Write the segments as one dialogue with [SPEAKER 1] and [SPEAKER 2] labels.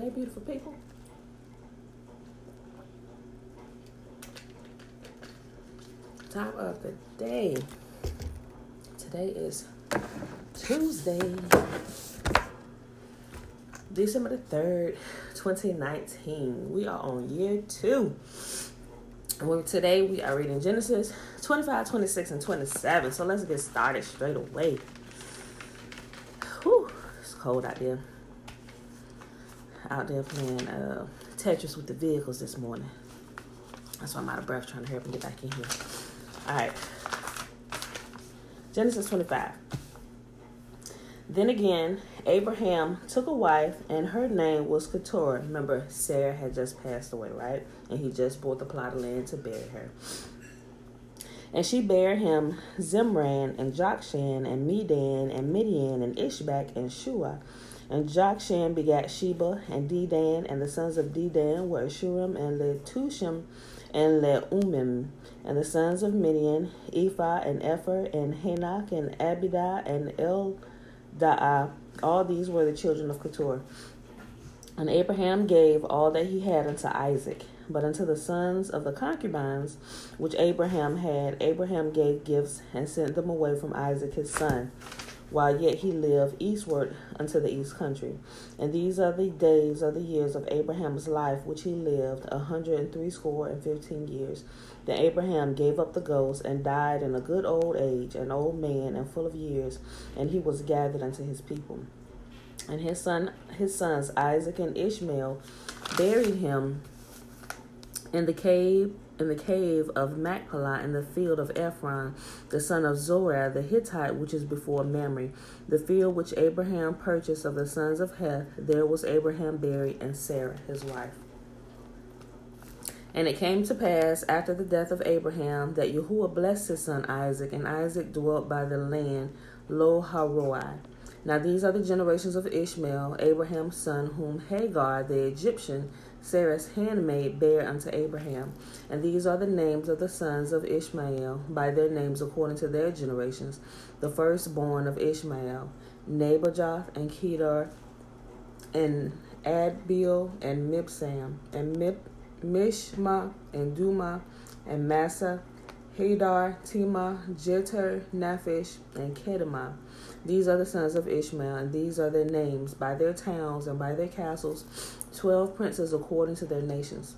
[SPEAKER 1] day, beautiful people. Top of the day. Today is Tuesday, December the 3rd, 2019. We are on year two. And today we are reading Genesis 25, 26, and 27. So let's get started straight away. Whew, it's cold out there. Out there playing uh, Tetris with the vehicles this morning. That's why I'm out of breath trying to hurry up and get back in here. All right. Genesis 25. Then again, Abraham took a wife, and her name was Keturah. Remember, Sarah had just passed away, right? And he just bought the plot of land to bury her. And she bare him Zimran and Jokshan and Medan and Midian and Ishbak and Shuah. And Jokshan begat Sheba and Dedan, and the sons of Dedan were Asshurim and Letushim and Leummim. And the sons of Midian, Ephah and Epher and Hanoch and Abida and Eldaah. All these were the children of Keturah. And Abraham gave all that he had unto Isaac. But unto the sons of the concubines which Abraham had, Abraham gave gifts and sent them away from Isaac his son, while yet he lived eastward unto the east country. And these are the days of the years of Abraham's life which he lived, a hundred and threescore and fifteen years. Then Abraham gave up the ghost and died in a good old age, an old man and full of years, and he was gathered unto his people. And his son his sons Isaac and Ishmael buried him in the cave in the cave of Machpelah in the field of Ephron, the son of Zorah the Hittite, which is before Mamre, the field which Abraham purchased of the sons of Heth. There was Abraham buried, and Sarah his wife. And it came to pass after the death of Abraham that Yahuwah blessed his son Isaac, and Isaac dwelt by the land Lahairoi. Now these are the generations of Ishmael, Abraham's son, whom Hagar the Egyptian Sarah's handmaid bare unto Abraham. And these are the names of the sons of Ishmael, by their names according to their generations. The firstborn of Ishmael, Nebajoth and Kedar, and Adbeel and Mibsam, and Mib, Mishma and Dumah, and Massa, Hadar, Tema, Jetur, Naphish, and Kedemah. These are the sons of Ishmael, and these are their names by their towns and by their castles, twelve princes according to their nations.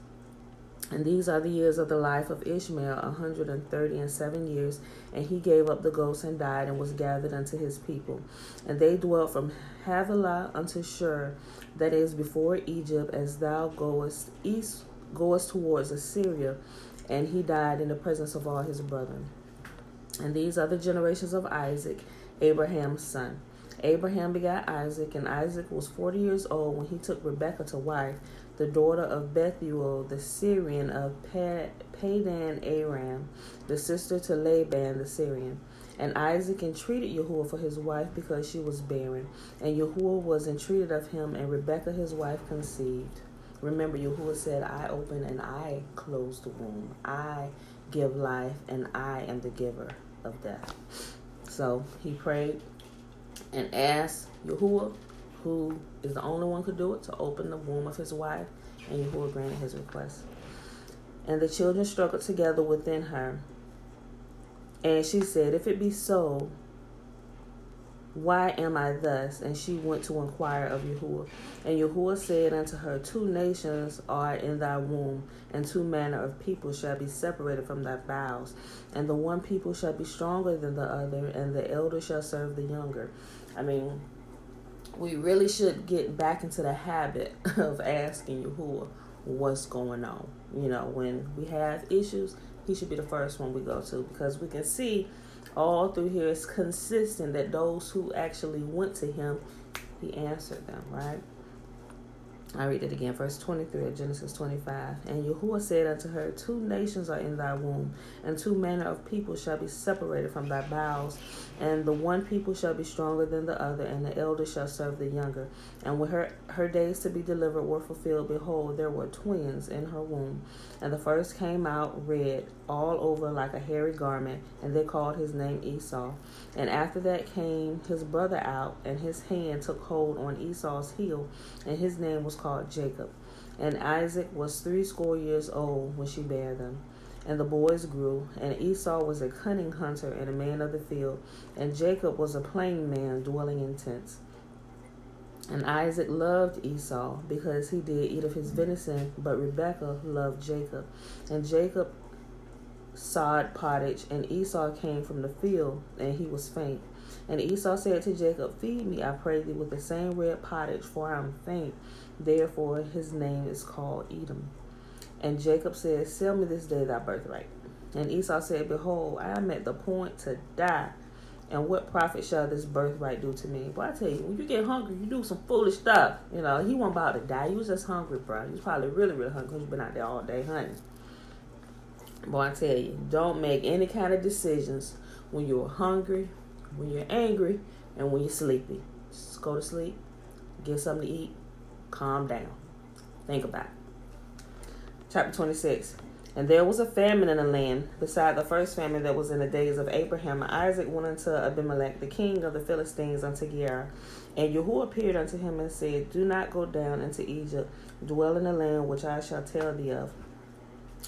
[SPEAKER 1] And these are the years of the life of Ishmael, a hundred and thirty and seven years. And he gave up the ghost and died, and was gathered unto his people. And they dwelt from Havilah unto Shur, that is before Egypt, as thou goest east, goest towards Assyria. And he died in the presence of all his brethren. And these are the generations of Isaac. Abraham's son. Abraham begat Isaac, and Isaac was forty years old when he took Rebekah to wife, the daughter of Bethuel, the Syrian of Padan Aram, the sister to Laban the Syrian. And Isaac entreated Yahuwah for his wife because she was barren. And Yahuwah was entreated of him, and Rebekah his wife conceived. Remember, Yahuwah said, I open and I close the womb. I give life, and I am the giver of death. So he prayed and asked Yahuwah, who is the only one could do it, to open the womb of his wife, and Yahuwah granted his request. And the children struggled together within her. And she said, If it be so, why am I thus? And she went to inquire of Yahuwah. And Yahuwah said unto her, Two nations are in thy womb, and two manner of people shall be separated from thy bowels. And the one people shall be stronger than the other, and the elder shall serve the younger. I mean, we really should get back into the habit of asking Yahuwah what's going on. You know, when we have issues, he should be the first one we go to because we can see all through here it's consistent that those who actually went to him, he answered them, right? I read it again, verse 23 of Genesis 25. And Yahuwah said unto her, Two nations are in thy womb, and two manner of people shall be separated from thy bowels. And the one people shall be stronger than the other, and the elder shall serve the younger. And when her, her days to be delivered were fulfilled, behold, there were twins in her womb. And the first came out red, all over like a hairy garment, and they called his name Esau. And after that came his brother out, and his hand took hold on Esau's heel, and his name was called Jacob. And Isaac was threescore years old when she bare them. And the boys grew, and Esau was a cunning hunter and a man of the field, and Jacob was a plain man dwelling in tents. And Isaac loved Esau because he did eat of his venison, but Rebekah loved Jacob. And Jacob sod pottage, and Esau came from the field, and he was faint. And Esau said to Jacob, Feed me, I pray thee, with the same red pottage, for I am faint. Therefore his name is called Edom. And Jacob said, Sell me this day thy birthright. And Esau said, Behold, I am at the point to die. And what profit shall this birthright do to me? But I tell you, when you get hungry, you do some foolish stuff. You know, he wasn't about to die. He was just hungry, bro. He was probably really, really hungry you've been out there all day hunting. Boy, I tell you, don't make any kind of decisions when you're hungry, when you're angry, and when you're sleepy. Just go to sleep, get something to eat, calm down. Think about it. Chapter 26. And there was a famine in the land, beside the first famine that was in the days of Abraham. Isaac went unto Abimelech, the king of the Philistines, unto Gerar. And Yahuwah appeared unto him and said, Do not go down into Egypt, dwell in the land which I shall tell thee of.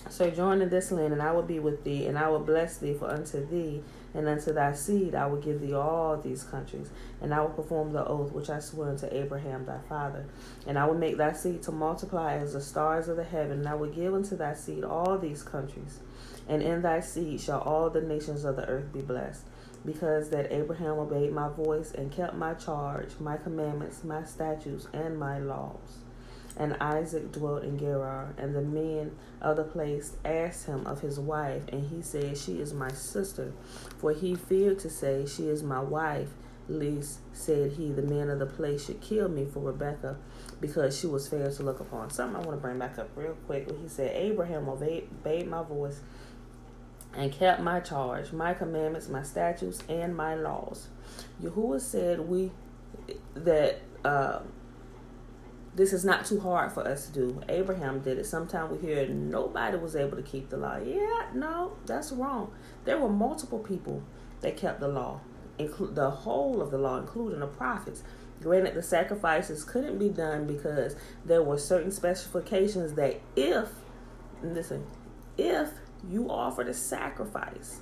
[SPEAKER 1] Sojourn in this land, and I will be with thee, and I will bless thee, for unto thee and unto thy seed I will give thee all these countries, and I will perform the oath which I swore unto Abraham thy father. And I will make thy seed to multiply as the stars of the heaven, and I will give unto thy seed all these countries. And in thy seed shall all the nations of the earth be blessed, because that Abraham obeyed my voice and kept my charge, my commandments, my statutes, and my laws. And Isaac dwelt in Gerar, and the men of the place asked him of his wife, and he said, She is my sister. For he feared to say, She is my wife, lest, said he, the men of the place should kill me for Rebekah, because she was fair to look upon. Something I want to bring back up real quick. He said, Abraham obeyed, obeyed my voice and kept my charge, my commandments, my statutes, and my laws. Yahuwah said we that uh, this is not too hard for us to do. Abraham did it. Sometimes we hear nobody was able to keep the law. Yeah, no, that's wrong. There were multiple people that kept the law, include the whole of the law, including the prophets. Granted, the sacrifices couldn't be done because there were certain specifications that if, listen, if you offered a sacrifice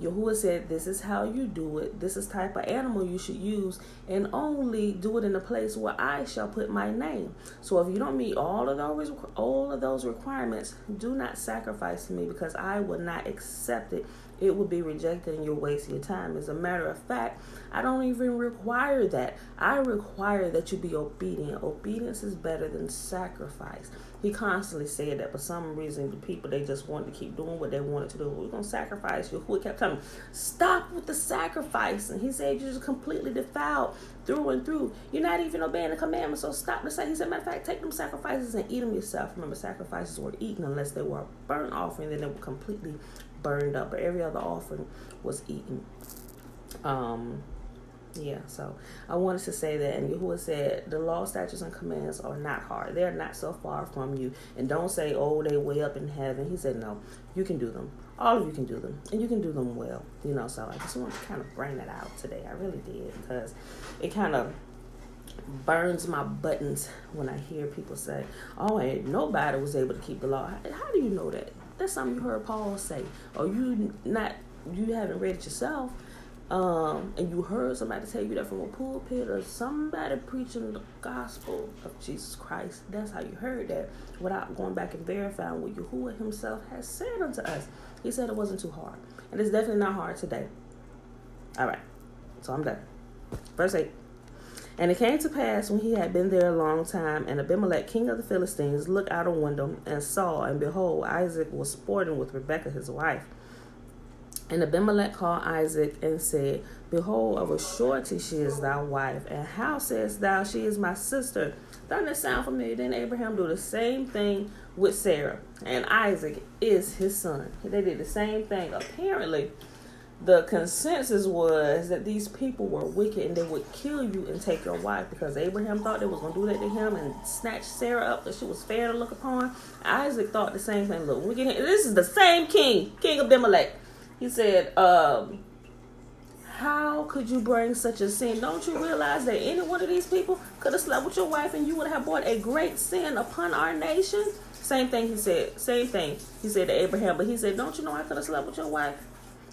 [SPEAKER 1] Yahuwah said, This is how you do it. This is type of animal you should use, and only do it in a place where I shall put my name. So if you don't meet all of those all of those requirements, do not sacrifice to me because I will not accept it. It will be rejected and you're wasting your time. As a matter of fact, I don't even require that. I require that you be obedient. Obedience is better than sacrifice. He constantly said that for some reason the people they just wanted to keep doing what they wanted to do. We're gonna sacrifice you. Who kept coming? stop with the sacrifice. And he said you're just completely defiled through and through. You're not even obeying the commandments, so stop the sacrifice. He said, matter of fact, take them sacrifices and eat them yourself. Remember, sacrifices were eaten unless they were burnt offering, then they were completely burned up. But every other offering was eaten. Um yeah, so I wanted to say that, and Yahuwah said, the law, statutes, and commands are not hard. They're not so far from you. And don't say, oh, they way up in heaven. He said, no, you can do them. All of you can do them, and you can do them well. You know, so I just wanted to kind of bring that out today. I really did because it kind of burns my buttons when I hear people say, "Oh, and nobody was able to keep the law." How do you know that? That's something you heard Paul say, or you not you haven't read it yourself um, and you heard somebody tell you that from a pulpit or somebody preaching the gospel of Jesus Christ, that's how you heard that without going back and verifying what Yahuwah himself has said unto us. He said it wasn't too hard. And it's definitely not hard today. All right. So I'm done. Verse 8. And it came to pass when he had been there a long time, and Abimelech, king of the Philistines, looked out a window and saw, and behold, Isaac was sporting with Rebekah his wife. And Abimelech called Isaac and said, Behold, of a surety she is thy wife. And how sayest thou, she is my sister? Doesn't that sound familiar? Then Abraham do the same thing with Sarah. And Isaac is his son. They did the same thing. Apparently, the consensus was that these people were wicked and they would kill you and take your wife because Abraham thought they was gonna do that to him and snatch Sarah up that she was fair to look upon. Isaac thought the same thing. Look, we get this is the same king, King Abimelech. He said, um, How could you bring such a sin? Don't you realize that any one of these people could have slept with your wife and you would have brought a great sin upon our nation? Same thing he said. Same thing he said to Abraham. But he said, Don't you know I could have slept with your wife?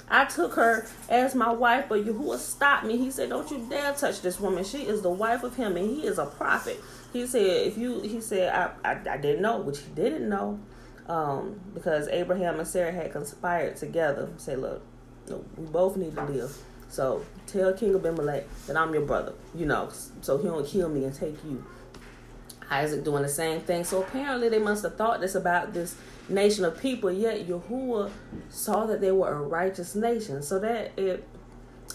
[SPEAKER 1] I took her as my wife, but Yahuwah stopped me. He said, Don't you dare touch this woman. She is the wife of him, and he is a prophet. He said, If you, he said, I, I, I didn't know, which he didn't know, um, because Abraham and Sarah had conspired together. Say, Look, we both need to live. So tell King Abimelech that I'm your brother, you know, so he don't kill me and take you. Isaac doing the same thing. So apparently they must have thought this about this nation of people, yet Yahuwah saw that they were a righteous nation. So that it,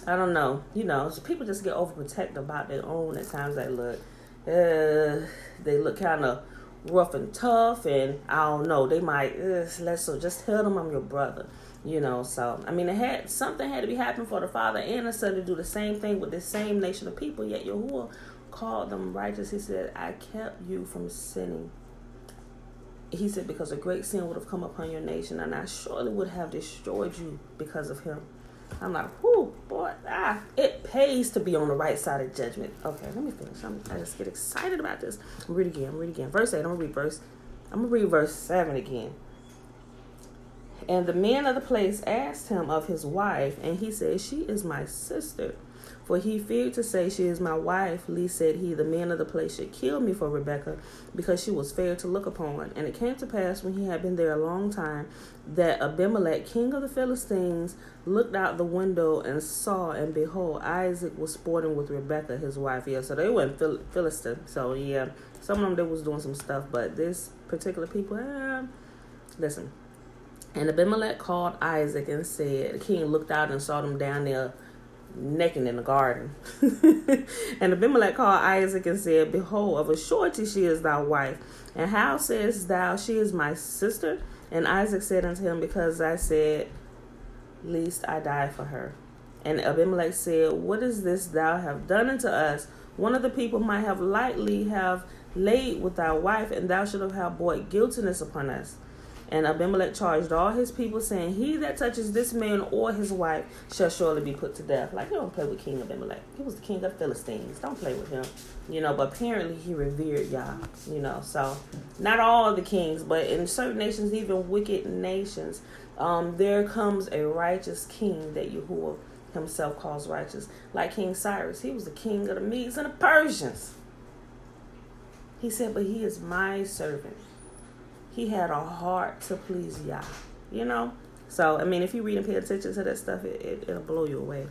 [SPEAKER 1] I don't know, you know, so people just get overprotective about their own at times. They look, uh, they look kind of rough and tough, and I don't know, they might, let's so just tell them I'm your brother. You know, so I mean, it had something had to be happening for the father and the son to do the same thing with the same nation of people. Yet Yahuwah called them righteous. He said, I kept you from sinning. He said, because a great sin would have come upon your nation, and I surely would have destroyed you because of him. I'm like, whoo, boy, ah, it pays to be on the right side of judgment. Okay, let me finish. I'm, I just get excited about this. I'm read again. I'm read again. Verse 8. I'm gonna read verse. I'm gonna read verse 7 again. And the men of the place asked him of his wife, and he said, She is my sister. For he feared to say, She is my wife, lest said he, the men of the place should kill me for Rebekah, because she was fair to look upon. And it came to pass, when he had been there a long time, that Abimelech, king of the Philistines, looked out the window and saw, and behold, Isaac was sporting with Rebekah, his wife. Yeah, so they went Phil- Philistine. So yeah, some of them they was doing some stuff, but this particular people, eh, listen. And Abimelech called Isaac and said, The king looked out and saw them down there naked in the garden. and Abimelech called Isaac and said, Behold, of a surety she is thy wife. And how sayest thou, She is my sister? And Isaac said unto him, Because I said, Least I die for her. And Abimelech said, What is this thou have done unto us? One of the people might have lightly have laid with thy wife, and thou should have brought guiltiness upon us. And Abimelech charged all his people, saying, He that touches this man or his wife shall surely be put to death. Like, you don't play with King Abimelech. He was the king of Philistines. Don't play with him. You know, but apparently he revered Yah. You know, so not all the kings, but in certain nations, even wicked nations, um, there comes a righteous king that Yahuwah himself calls righteous. Like King Cyrus, he was the king of the Medes and the Persians. He said, But he is my servant he had a heart to please Yah. You know? So, I mean, if you read and pay attention to that stuff, it, it, it'll blow you away.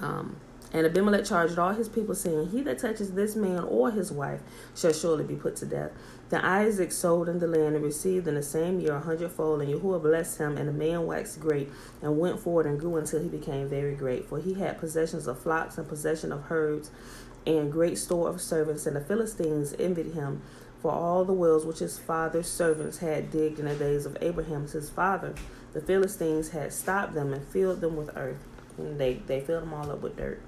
[SPEAKER 1] Um, and Abimelech charged all his people, saying, He that touches this man or his wife shall surely be put to death. Then Isaac sold in the land and received in the same year a hundredfold, and Yahuwah blessed him, and the man waxed great, and went forward and grew until he became very great. For he had possessions of flocks and possession of herds, and great store of servants, and the Philistines envied him for all the wells which his father's servants had digged in the days of Abraham his father. The Philistines had stopped them and filled them with earth. And they, they filled them all up with dirt.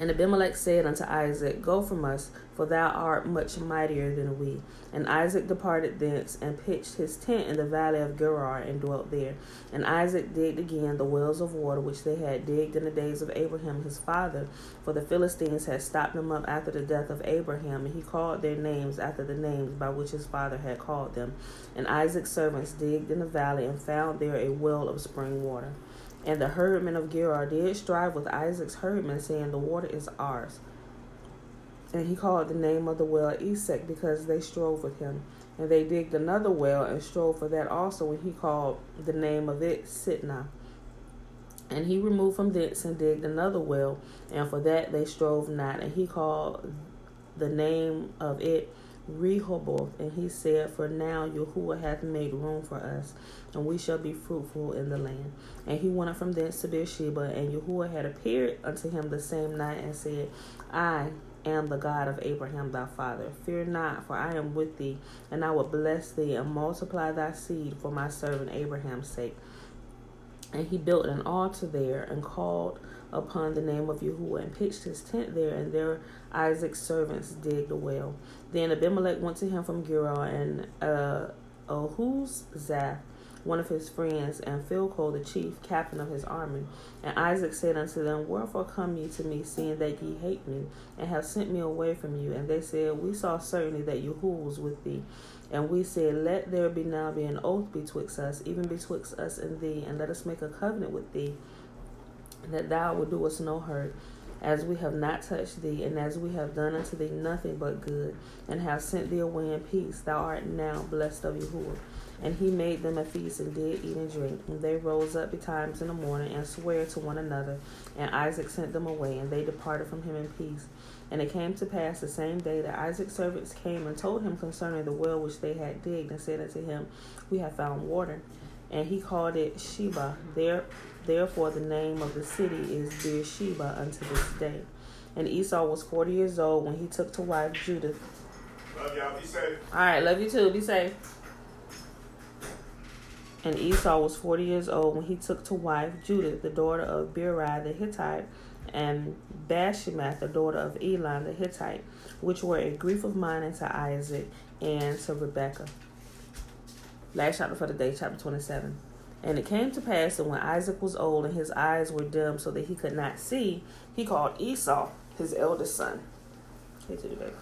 [SPEAKER 1] And Abimelech said unto Isaac, Go from us, for thou art much mightier than we. And Isaac departed thence and pitched his tent in the valley of Gerar and dwelt there. And Isaac digged again the wells of water which they had digged in the days of Abraham his father, for the Philistines had stopped them up after the death of Abraham, and he called their names after the names by which his father had called them. And Isaac's servants digged in the valley and found there a well of spring water. And the herdmen of Gerar did strive with Isaac's herdmen, saying, The water is ours. And he called the name of the well Esek, because they strove with him. And they digged another well and strove for that also, and he called the name of it Sitnah. And he removed from thence and digged another well, and for that they strove not. And he called the name of it Rehoboth, and he said, For now Yahuwah hath made room for us, and we shall be fruitful in the land. And he went up from thence to Beersheba, and Yahuwah had appeared unto him the same night, and said, I am the God of Abraham thy father. Fear not, for I am with thee, and I will bless thee, and multiply thy seed for my servant Abraham's sake. And he built an altar there, and called upon the name of Yahuwah and pitched his tent there, and there Isaac's servants digged a well. Then Abimelech went to him from Gerar, and uh, Ahuzzath one of his friends, and Phichol, the chief captain of his army. And Isaac said unto them, Wherefore come ye to me, seeing that ye hate me, and have sent me away from you? And they said, We saw certainly that Yahuwah was with thee. And we said, Let there be now be an oath betwixt us, even betwixt us and thee, and let us make a covenant with thee, that thou wilt do us no hurt as we have not touched thee, and as we have done unto thee nothing but good, and have sent thee away in peace, thou art now blessed of Yahuwah. And he made them a feast and did eat and drink. And they rose up betimes in the morning and sware to one another. And Isaac sent them away, and they departed from him in peace. And it came to pass the same day that Isaac's servants came and told him concerning the well which they had digged, and said unto him, We have found water. And he called it Sheba. There Therefore, the name of the city is Beersheba unto this day. And Esau was 40 years old when he took to wife Judith.
[SPEAKER 2] Love y'all. Be safe.
[SPEAKER 1] All right, love you too. Be safe. And Esau was 40 years old when he took to wife Judith, the daughter of Beeri the Hittite, and Bashemath, the daughter of Elon the Hittite, which were a grief of mine unto Isaac and to Rebekah. Last chapter for the day, chapter 27. And it came to pass that when Isaac was old and his eyes were dim so that he could not see, he called Esau, his eldest son. Here to the baby.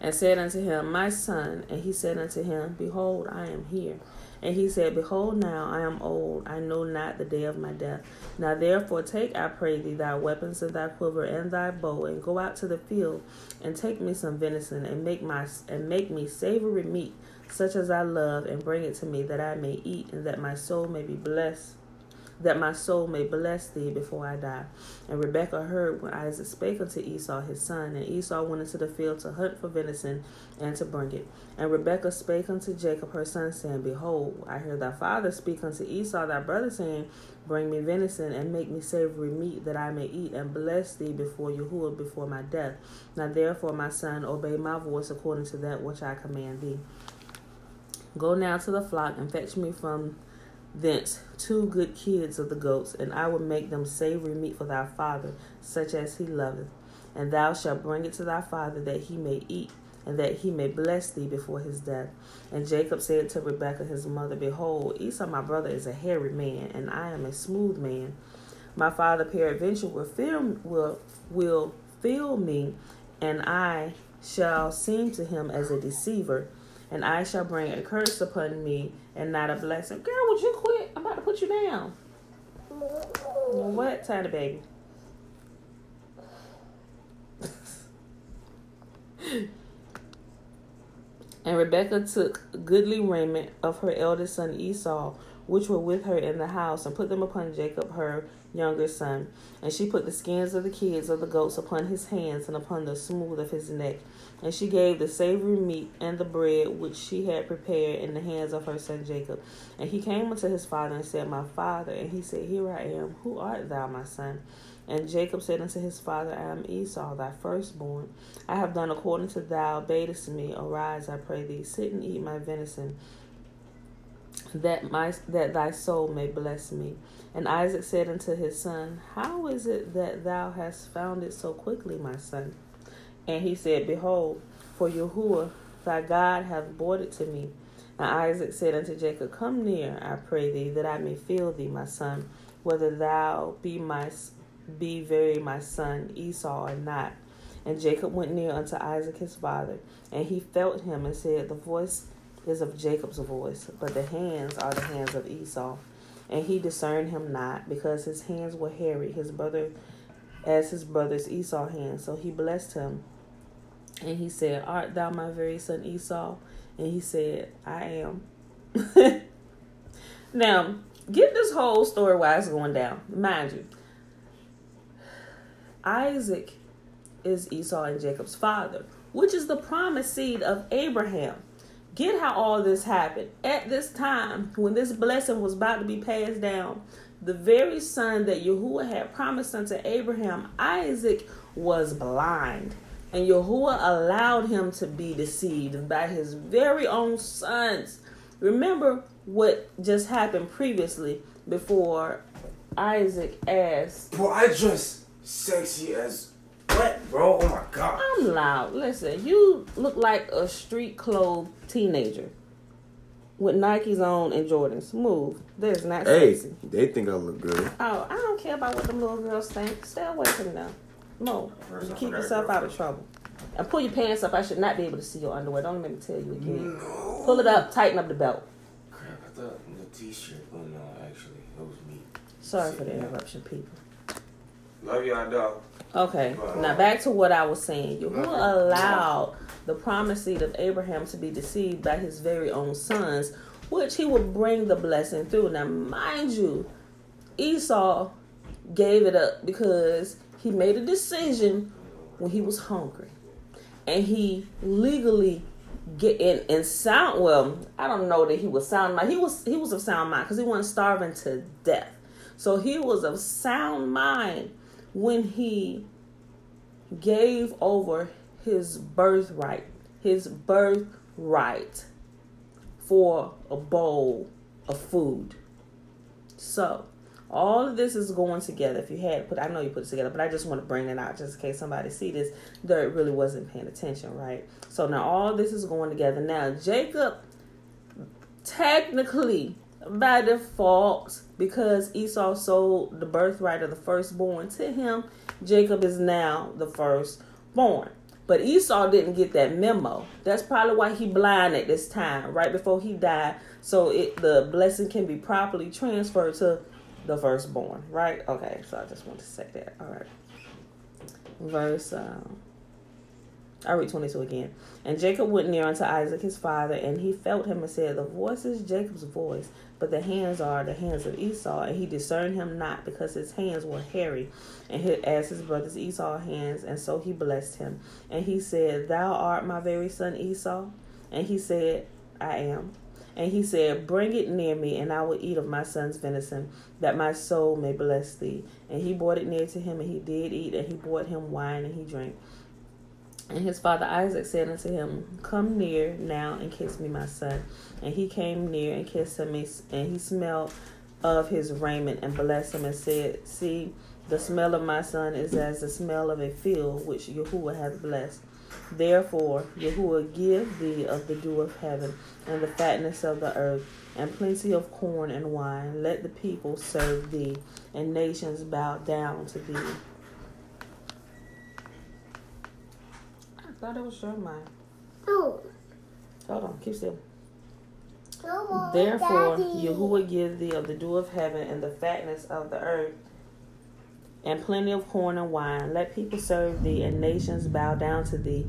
[SPEAKER 1] And said unto him, My son. And he said unto him, Behold, I am here. And he said, Behold, now I am old, I know not the day of my death. Now therefore take, I pray thee, thy weapons and thy quiver and thy bow, and go out to the field, and take me some venison, and make my and make me savory meat such as I love, and bring it to me that I may eat, and that my soul may be blessed, that my soul may bless thee before I die. And Rebekah heard when Isaac spake unto Esau his son, and Esau went into the field to hunt for venison and to bring it. And Rebekah spake unto Jacob her son, saying, Behold, I hear thy father speak unto Esau thy brother, saying, Bring me venison and make me savory meat that I may eat and bless thee before Yahuwah before my death. Now therefore, my son, obey my voice according to that which I command thee. Go now to the flock and fetch me from thence two good kids of the goats, and I will make them savory meat for thy father, such as he loveth. And thou shalt bring it to thy father, that he may eat, and that he may bless thee before his death. And Jacob said to Rebekah his mother, Behold, Esau my brother is a hairy man, and I am a smooth man. My father peradventure will fill, will, will fill me, and I shall seem to him as a deceiver and I shall bring a curse upon me and not a blessing. Girl, would you quit? I'm about to put you down. What, tiny baby? and Rebekah took goodly raiment of her eldest son Esau, which were with her in the house, and put them upon Jacob her younger son. And she put the skins of the kids of the goats upon his hands and upon the smooth of his neck. And she gave the savory meat and the bread which she had prepared in the hands of her son Jacob. And he came unto his father and said, My father. And he said, Here I am. Who art thou, my son? And Jacob said unto his father, I am Esau, thy firstborn. I have done according to thou badest me. Arise, I pray thee, sit and eat my venison, that my that thy soul may bless me. And Isaac said unto his son, How is it that thou hast found it so quickly, my son? And he said, Behold, for Yahuwah thy God hath brought it to me. And Isaac said unto Jacob, Come near, I pray thee, that I may feel thee, my son, whether thou be my be very my son Esau or not. And Jacob went near unto Isaac his father, and he felt him and said, The voice is of Jacob's voice, but the hands are the hands of Esau. And he discerned him not, because his hands were hairy, his brother as his brother's Esau hands. So he blessed him and he said, Art thou my very son Esau? And he said, I am. now, get this whole story why it's going down. Mind you, Isaac is Esau and Jacob's father, which is the promised seed of Abraham. Get how all this happened. At this time, when this blessing was about to be passed down, the very son that Yahuwah had promised unto Abraham, Isaac, was blind. And Yahuwah allowed him to be deceived by his very own sons. Remember what just happened previously before Isaac asked.
[SPEAKER 2] Bro, I dress sexy as what, bro? Oh my god.
[SPEAKER 1] I'm loud. Listen, you look like a street clothed teenager. with Nikes on and Jordans. Move. That is not
[SPEAKER 2] Hey,
[SPEAKER 1] sexy.
[SPEAKER 2] they think I look good.
[SPEAKER 1] Oh, I don't care about what them little girls think. Stay away from them. No,
[SPEAKER 2] First
[SPEAKER 1] you keep
[SPEAKER 2] I got a
[SPEAKER 1] yourself out of trouble. And pull your pants up. I should not be able to see your underwear. Don't let me tell you again. Pull it up. Tighten up the belt.
[SPEAKER 2] Crap, I thought the t-shirt. Oh no, actually, that was me.
[SPEAKER 1] Sorry for the
[SPEAKER 2] Yeah.
[SPEAKER 1] interruption, people.
[SPEAKER 2] Love y'all, dog.
[SPEAKER 1] Okay, now back to what I was saying. Yahuwah
[SPEAKER 2] Okay.
[SPEAKER 1] allowed the promised seed of Abraham to be deceived by his very own sons, which he would bring the blessing through. Now, mind you, Esau gave it up because he made a decision when he was hungry, and he legally get in and sound. Well, I don't know that he was sound mind. He was he was of sound mind because he wasn't starving to death. So he was of sound mind when he gave over his birthright, his birthright for a bowl of food. So, all of this is going together. If you had put, I know you put it together, but I just want to bring it out just in case somebody see this that really wasn't paying attention, right? So now all this is going together. Now Jacob, technically by default, because Esau sold the birthright of the firstborn to him, Jacob is now the firstborn. But Esau didn't get that memo. That's probably why he blind at this time, right before he died, so it the blessing can be properly transferred to the firstborn, right? Okay, so I just want to say that. All right. Verse um I read 22 again. And Jacob went near unto Isaac his father, and he felt him and said, The voice is Jacob's voice, but the hands are the hands of Esau. And he discerned him not, because his hands were hairy, and he, as his brother's Esau hands. And so he blessed him. And he said, Thou art my very son Esau? And he said, I am. And he said, Bring it near me, and I will eat of my son's venison, that my soul may bless thee. And he brought it near to him, and he did eat, and he brought him wine, and he drank. And his father Isaac said unto him, Come near now and kiss me, my son. And he came near and kissed him, and he smelled of his raiment and blessed him and said, See, the smell of my son is as the smell of a field which Yahuwah hath blessed. Therefore, Yahuwah give thee of the dew of heaven and the fatness of the earth, and plenty of corn and wine. Let the people serve thee, and nations bow down to thee. Thought it was your mind.
[SPEAKER 3] No.
[SPEAKER 1] Hold on, keep still.
[SPEAKER 3] No.
[SPEAKER 1] Therefore,
[SPEAKER 3] Daddy.
[SPEAKER 1] Yahuwah give thee of the dew of heaven and the fatness of the earth, and plenty of corn and wine. Let people serve thee, and nations bow down to thee.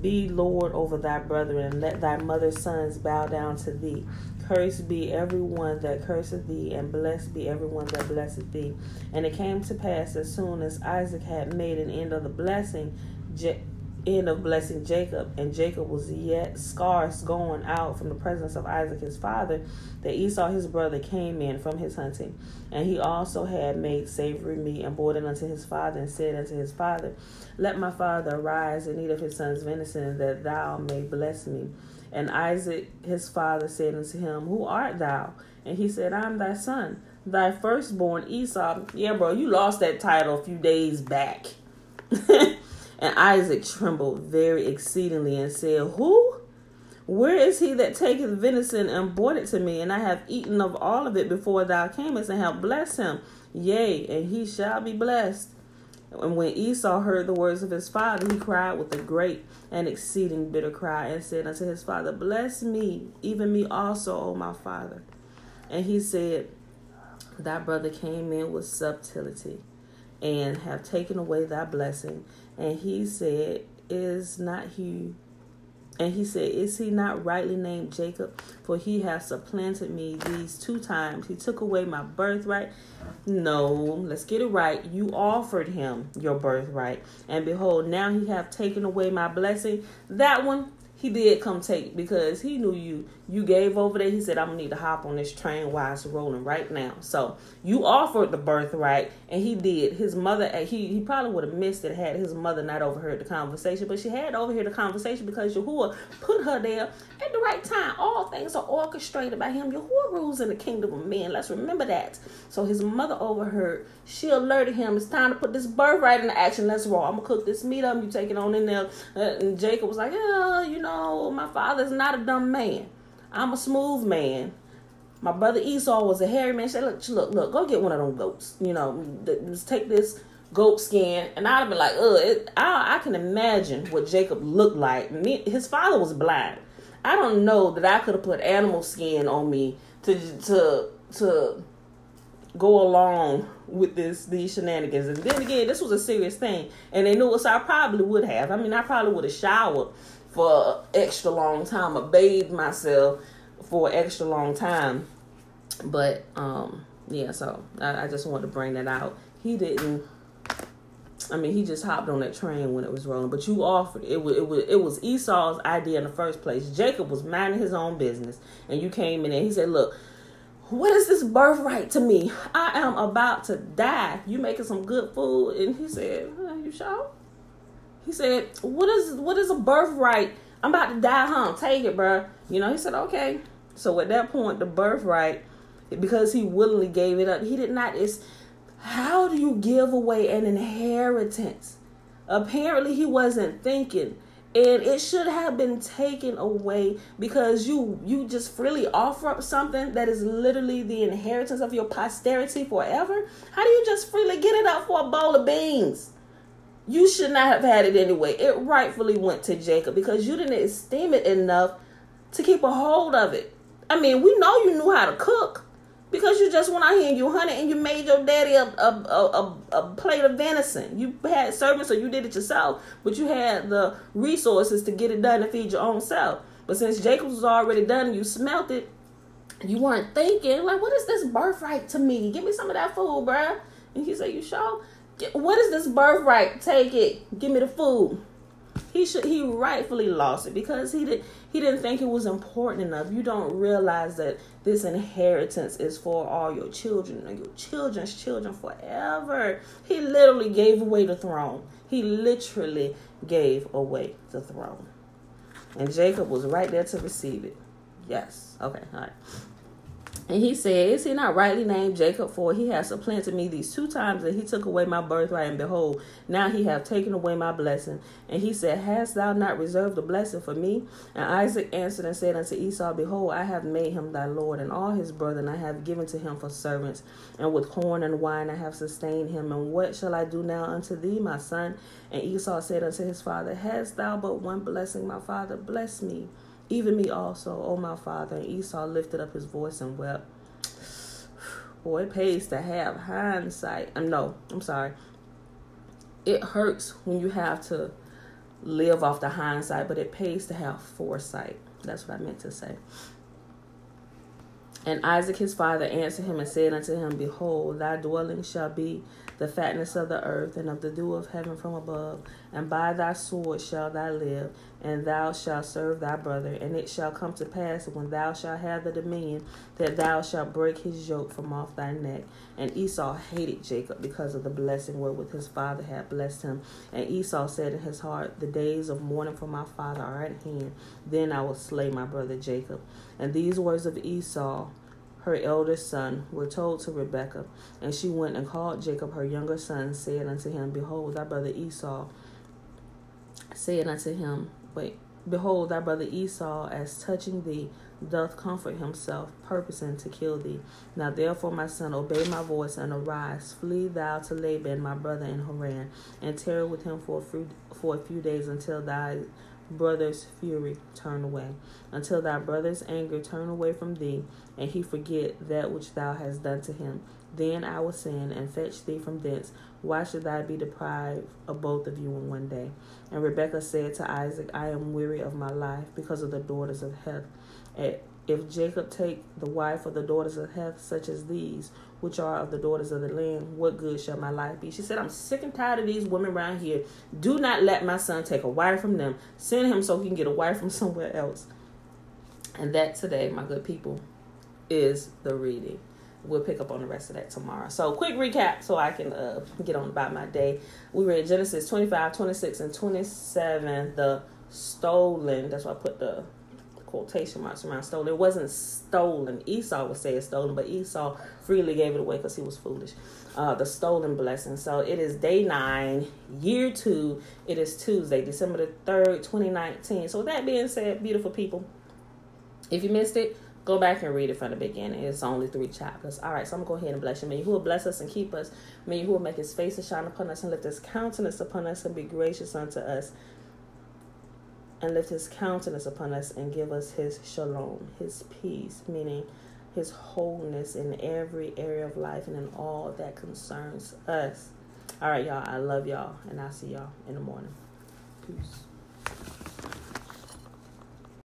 [SPEAKER 1] Be Lord over thy brethren, and let thy mother's sons bow down to thee. Cursed be everyone that curseth thee, and blessed be everyone that blesseth thee. And it came to pass as soon as Isaac had made an end of the blessing, end of blessing Jacob, and Jacob was yet scarce going out from the presence of Isaac his father, that Esau his brother came in from his hunting. And he also had made savory meat and brought it unto his father, and said unto his father, Let my father arise and eat of his son's venison, that thou may bless me. And Isaac his father said unto him, Who art thou? And he said, I am thy son, thy firstborn Esau. Yeah, bro, you lost that title a few days back. and Isaac trembled very exceedingly and said, Who? Where is he that taketh venison and brought it to me? And I have eaten of all of it before thou camest, and have blessed him. Yea, and he shall be blessed. And when Esau heard the words of his father, he cried with a great and exceeding bitter cry, and said unto his father, Bless me, even me also, O my father. And he said, Thy brother came in with subtlety, and have taken away thy blessing. And he said, Is not he and he said, Is he not rightly named Jacob? For he has supplanted me these two times. He took away my birthright. No, let's get it right. You offered him your birthright. And behold, now he hath taken away my blessing. That one he did come take because he knew you. You gave over there. He said, I'm gonna need to hop on this train while it's rolling right now. So you offered the birthright, and he did. His mother, eh, he he probably would have missed it had his mother not overheard the conversation, but she had overheard the conversation because Yahuwah put her there at the right time. All things are orchestrated by him. Yahuwah rules in the kingdom of men. Let's remember that. So his mother overheard. She alerted him. It's time to put this birthright into action. Let's roll. I'm gonna cook this meat up. You take it on in there. Uh, and Jacob was like, Yeah, you know, my father's not a dumb man. I'm a smooth man. My brother Esau was a hairy man. She said, look, look, look, go get one of them goats. You know, just take this goat skin. And I'd have been like, ugh, it, I, I can imagine what Jacob looked like. Me, his father was blind. I don't know that I could have put animal skin on me to to to go along with this these shenanigans. And then again, this was a serious thing, and they knew it, so I probably would have. I mean, I probably would have showered for extra long time or bathed myself for extra long time. But um, yeah, so I, I just wanted to bring that out. He didn't. I mean, he just hopped on that train when it was rolling. But you offered it was it was it was Esau's idea in the first place. Jacob was minding his own business, and you came in and he said, "Look, what is this birthright to me? I am about to die. You making some good food?" And he said, "You sure?" He said, "What is what is a birthright? I'm about to die, huh? Take it, bro." You know, he said, "Okay." So at that point, the birthright, because he willingly gave it up, he did not. It's how do you give away an inheritance? Apparently, he wasn't thinking. And it should have been taken away because you you just freely offer up something that is literally the inheritance of your posterity forever? How do you just freely get it up for a bowl of beans? You should not have had it anyway. It rightfully went to jacob because you didn't esteem it enough to keep a hold of it. I mean we know you knew how to cook because you just went out here and you hunted and you made your daddy a, a, a, a, plate of venison. You had servants, or you did it yourself, but you had the resources to get it done and feed your own self. But since Jacob's was already done and you smelt it, you weren't thinking, like, what is this birthright to me? Give me some of that food, bruh. And he said, You sure? What is this birthright? Take it. Give me the food. He should he rightfully lost it because he did he didn't think it was important enough. You don't realize that this inheritance is for all your children and your children's children forever. He literally gave away the throne. He literally gave away the throne. And Jacob was right there to receive it. Yes. Okay. All right. And he said, Is he not rightly named Jacob? For he has supplanted me these two times, and he took away my birthright, and behold, now he hath taken away my blessing. And he said, Hast thou not reserved a blessing for me? And Isaac answered and said unto Esau, Behold, I have made him thy Lord, and all his brethren I have given to him for servants, and with corn and wine I have sustained him. And what shall I do now unto thee, my son? And Esau said unto his father, Hast thou but one blessing, my father? Bless me even me also, O my father. And Esau lifted up his voice and wept. Boy, it pays to have hindsight. Um, no, I'm sorry. It hurts when you have to live off the hindsight, but it pays to have foresight. That's what I meant to say. And Isaac his father answered him and said unto him, Behold, thy dwelling shall be the fatness of the earth and of the dew of heaven from above. And by thy sword shalt thou live, and thou shalt serve thy brother. And it shall come to pass when thou shalt have the dominion that thou shalt break his yoke from off thy neck. And Esau hated Jacob because of the blessing wherewith his father had blessed him. And Esau said in his heart, The days of mourning for my father are at hand. Then I will slay my brother Jacob. And these words of Esau her eldest son, were told to Rebekah. And she went and called Jacob her younger son, said unto him, Behold, thy brother Esau said unto him, Wait, behold, thy brother Esau, as touching thee, doth comfort himself, purposing to kill thee. Now therefore, my son, obey my voice and arise. Flee thou to Laban, my brother in Haran, and tarry with him for a few, for a few days until thy brother's fury turn away, until thy brother's anger turn away from thee, and he forget that which thou hast done to him. Then I will send and fetch thee from thence. Why should I be deprived of both of you in one day? And Rebekah said to Isaac, I am weary of my life because of the daughters of Heth. If Jacob take the wife of the daughters of Heth, such as these, which are of the daughters of the land, what good shall my life be? She said, I'm sick and tired of these women around here. Do not let my son take a wife from them. Send him so he can get a wife from somewhere else. And that today, my good people, is the reading. We'll pick up on the rest of that tomorrow. So, quick recap so I can uh, get on about my day. We read Genesis 25, 26, and 27, the stolen. That's why I put the quotation marks around stolen. It wasn't stolen. Esau would say it's stolen, but Esau freely gave it away because he was foolish. Uh, the stolen blessing. So it is day nine, year two. It is Tuesday, December the 3rd, 2019. So, that being said, beautiful people, If you missed it, go back and read it from the beginning. It's only three chapters. All right, so I'm to go ahead and bless you. May you who will bless us and keep us. May you who will make his face to shine upon us and lift his countenance upon us and be gracious unto us. And lift his countenance upon us and give us his shalom, his peace, meaning his wholeness in every area of life and in all that concerns us. All right, y'all. I love y'all, and I'll see y'all in the morning. Peace.